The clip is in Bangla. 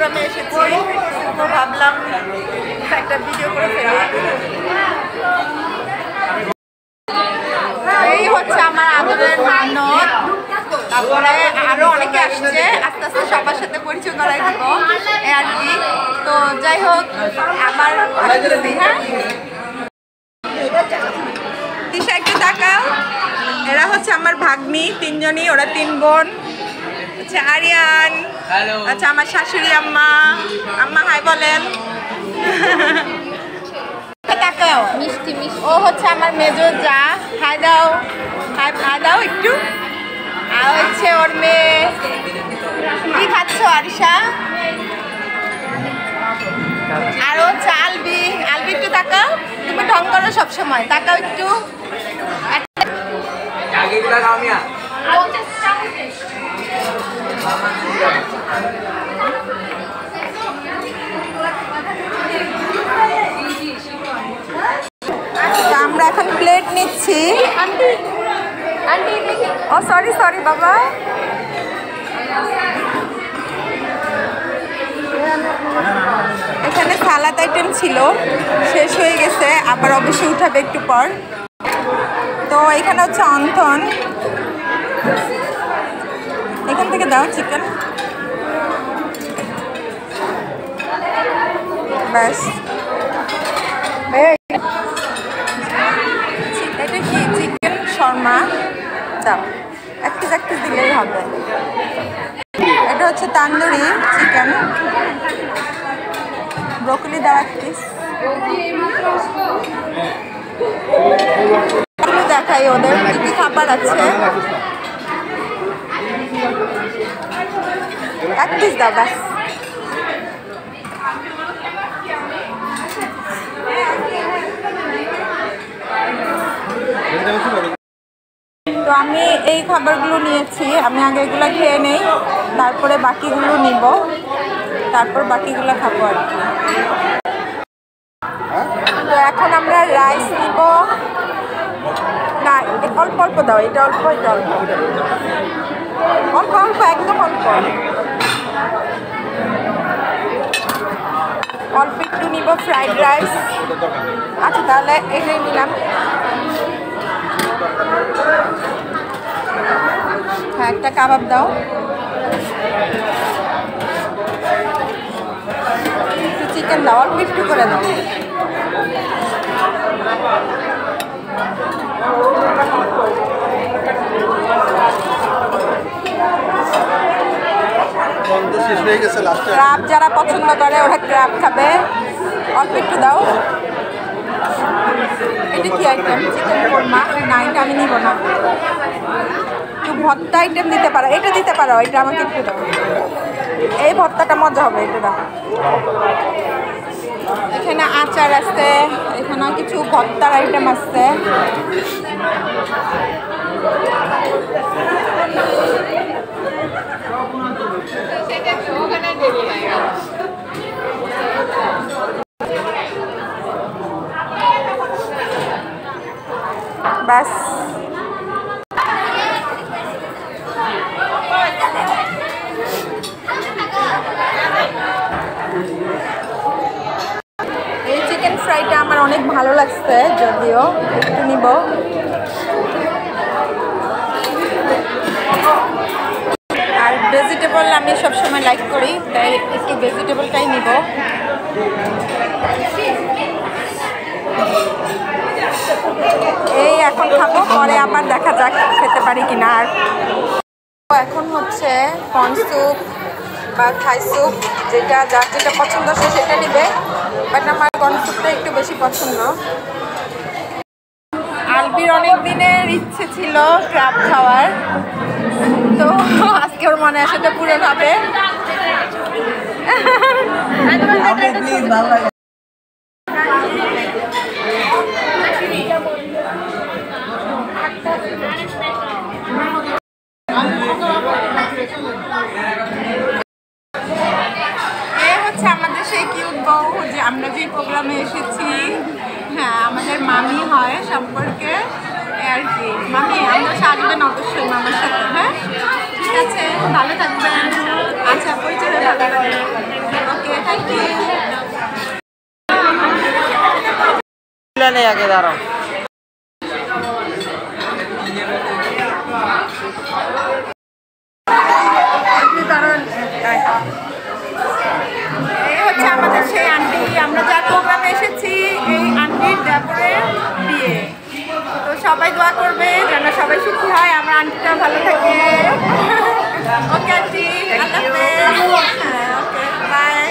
এসেছি। তো ভাবলাম একটা ভিডিও করে ফেলি। এই হচ্ছে আমার আদরের মানত তারপরে আরও অনেকে আসছে। আস্তে আস্তে সবার সাথে পরিচয় করাই দিব। আর কি। তো যাই হোক, আমার হ্যাঁ দিশা একটু তাকাও। এরা হচ্ছে আমার ভাগ্নি, তিনজনই, ওরা তিন বোন। হচ্ছে আরিয়ান। আচ্ছা আমার শাশুড়ি আম্মা। আম্মা হাই বলেন। তাকাও। মিষ্টি মিষ্টি। ও হচ্ছে আমার মেজো যা। হাই দাও। হাই হাই দাও একটু। আর হচ্ছে ওর মেয়ে। কি খাচ্ছ আরিশা? আর হচ্ছে আলবি। আলবি একটু তাকাও। তুমি ঢং করো সবসময়। তাকাও একটু। আমরা এখন প্লেট নিচ্ছি। ও সরি সরি বাবা। এখানে সালাদ আইটেম ছিল। শেষ হয়ে গেছে, আবার অবশ্যই উঠাবে একটু পর। তো এখানে হচ্ছে অন্থন। দাও চিকেন ব্যাস। এটা কি চিকেন শর্মা? দাও এক পিস এক পিস দিলেই হবে। এটা হচ্ছে তান্দুরি চিকেন ব্রোকলি দাও এক পিস দেখাই ওদের কি খাবার আছে। পিস দাও ব্যাস তো আমি এই খাবারগুলো নিয়েছি। আমি আগে এগুলো খেয়ে নেই, তারপরে বাকিগুলো নিব। তারপর বাকিগুলো খাব আর কি। তো এখন আমরা রাইস নিব। না, অল্প অল্প দাও, এটা অল্প এটা অল্প অল্প অল্প, একদম অল্প। অল্প একটু নিব ফ্রাইড রাইস আচ্ছা তাহলে এটাই নিলাম। হ্যাঁ একটা কাবাব দাও। একটু চিকেন দাও, অল্প একটু করে দাও বন্ধ শেষ হয়ে গেছে লাস্টে ক্রাব যারা পছন্দ করে, ওরা ক্রাব খাবে। অল্প একটু দাও। এটা কি আইটেম চিকেন কোরমা না, এটা আমি নিব না। একটু ভর্তা আইটেম দিতে পারো। এটা দিতে পারো, এটা আমাকে একটু দাও। এই ভর্তাটা মজা হবে, এটা দাও। এখানে আচার আছে, এখানে কিছু ভর্তার আইটেম আছে। এই চিকেন ফ্রাইটা আমার অনেক ভালো লাগছে, যদিও একটু নিব। আর ভেজিটেবল আমি সবসময় লাইক করি, তাই একটু ভেজিটেবলটাই নিব। এই এখন খাব, পরে আবার দেখা যাক খেতে পারি কিনা। আর এখন হচ্ছে কর্ন স্যুপ বা থাই স্যুপ যেটা যার যেটা পছন্দ সে সেটা নিবে। বাট আমার কর্ন স্যুপটা একটু বেশি পছন্দ। আলবির অনেক দিনের ইচ্ছে ছিল ক্রাব খাওয়ার। তো আজকে ওর মনে আসে পূরণ হবে। কিউট বউ যে আমরা যে প্রোগ্রামে এসেছি হ্যাঁ আমাদের মামি হয় সম্পর্কে আর কি। মামি, আমরা সাজবেন অবশ্যই মামার সাথে হ্যাঁ? ঠিক আছে, ভালো থাকবেন। আচ্ছা পরিচয় ওকে থ্যাংক ইউ আগে দোয়া করবে যেন সবাই সুখী হয় আমার আন্টিটা ভালো থাকে। Okay aunty okay bye.